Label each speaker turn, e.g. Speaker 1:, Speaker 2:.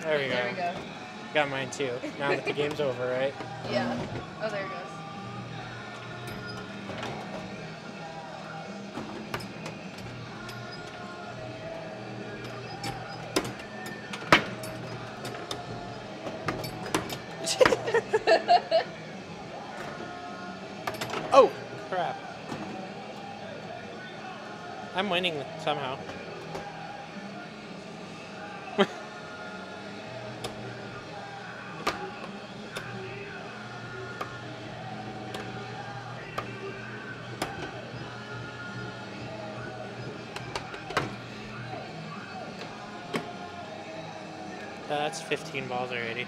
Speaker 1: There we go.
Speaker 2: There we go.
Speaker 1: Got mine too. Now that the game's over, right?
Speaker 2: Yeah. Oh, there it goes.
Speaker 1: oh, crap. I'm winning somehow. Uh, that's 15 balls already.